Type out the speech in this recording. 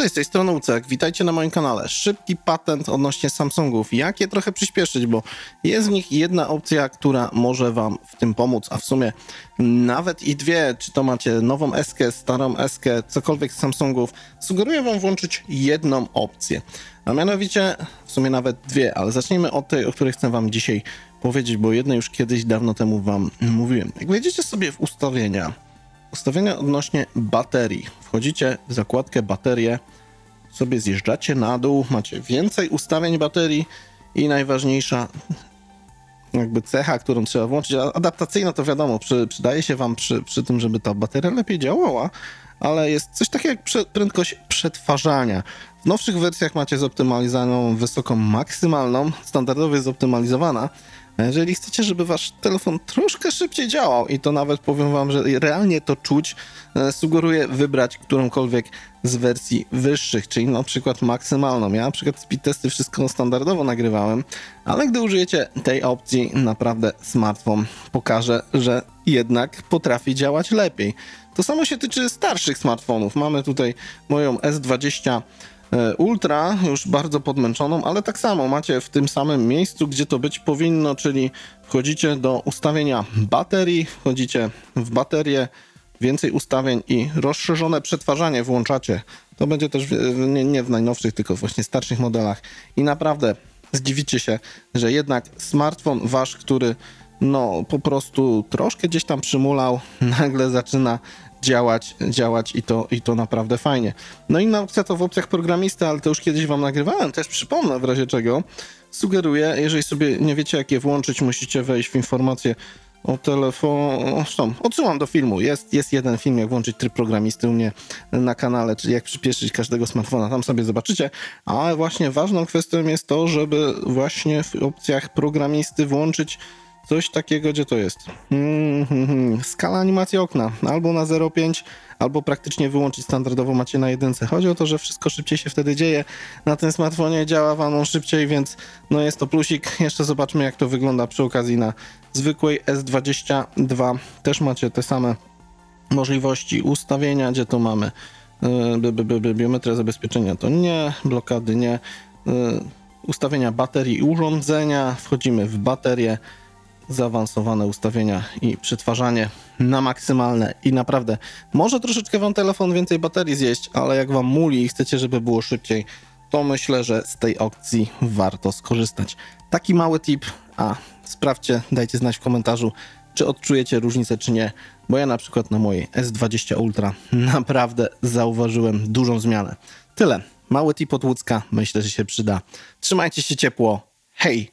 Cześć, z tej strony Ucek. Witajcie na moim kanale. Szybki patent odnośnie Samsungów. Jak je trochę przyspieszyć, bo jest w nich jedna opcja, która może Wam w tym pomóc, a w sumie nawet i dwie, czy to macie nową Eskę, starą Eskę, cokolwiek z Samsungów, sugeruję Wam włączyć jedną opcję. A mianowicie w sumie nawet dwie, ale zacznijmy od tej, o której chcę Wam dzisiaj powiedzieć, bo jednej już kiedyś dawno temu Wam mówiłem. Jak wejdziecie sobie w ustawienia, ustawienia odnośnie baterii. Wchodzicie w zakładkę baterie, sobie zjeżdżacie na dół, macie więcej ustawień baterii i najważniejsza jakby cecha, którą trzeba włączyć, adaptacyjna to wiadomo, przy, przydaje się wam przy, przy tym, żeby ta bateria lepiej działała, ale jest coś takiego jak prędkość przetwarzania. W nowszych wersjach macie zoptymalizowaną wysoką maksymalną, standardowo jest zoptymalizowana, jeżeli chcecie, żeby wasz telefon troszkę szybciej działał i to nawet powiem wam, że realnie to czuć, e, sugeruję wybrać którąkolwiek z wersji wyższych, czyli na przykład maksymalną. Ja na przykład speed testy wszystko standardowo nagrywałem, ale gdy użyjecie tej opcji, naprawdę smartfon pokaże, że jednak potrafi działać lepiej. To samo się tyczy starszych smartfonów. Mamy tutaj moją S20 E, Ultra, już bardzo podmęczoną, ale tak samo macie w tym samym miejscu, gdzie to być powinno, czyli wchodzicie do ustawienia baterii, wchodzicie w baterię, więcej ustawień i rozszerzone przetwarzanie włączacie. To będzie też nie, nie w najnowszych, tylko właśnie starszych modelach. I naprawdę zdziwicie się, że jednak smartfon wasz, który no po prostu troszkę gdzieś tam przymulał, nagle zaczyna działać, działać i to, i to naprawdę fajnie. No inna opcja to w opcjach programisty, ale to już kiedyś wam nagrywałem, też przypomnę w razie czego. Sugeruję, jeżeli sobie nie wiecie jak je włączyć, musicie wejść w informacje o telefonie. Zresztą odsyłam do filmu. Jest, jest jeden film, jak włączyć tryb programisty u mnie na kanale, czyli jak przyspieszyć każdego smartfona. Tam sobie zobaczycie. Ale właśnie ważną kwestią jest to, żeby właśnie w opcjach programisty włączyć Coś takiego, gdzie to jest? Hmm, hmm, hmm. Skala animacji okna. Albo na 0,5, albo praktycznie wyłączyć standardowo macie na jedynce. Chodzi o to, że wszystko szybciej się wtedy dzieje. Na tym smartfonie działa wam on szybciej, więc no jest to plusik. Jeszcze zobaczmy, jak to wygląda przy okazji na zwykłej S22. Też macie te same możliwości ustawienia, gdzie to mamy yy, zabezpieczenia to nie, blokady nie, yy, ustawienia baterii i urządzenia, wchodzimy w baterię, zaawansowane ustawienia i przetwarzanie na maksymalne i naprawdę może troszeczkę wam telefon więcej baterii zjeść, ale jak wam muli i chcecie, żeby było szybciej, to myślę, że z tej opcji warto skorzystać. Taki mały tip, a sprawdźcie, dajcie znać w komentarzu, czy odczujecie różnicę, czy nie, bo ja na przykład na mojej S20 Ultra naprawdę zauważyłem dużą zmianę. Tyle. Mały tip od Łódzka, myślę, że się przyda. Trzymajcie się ciepło. Hej!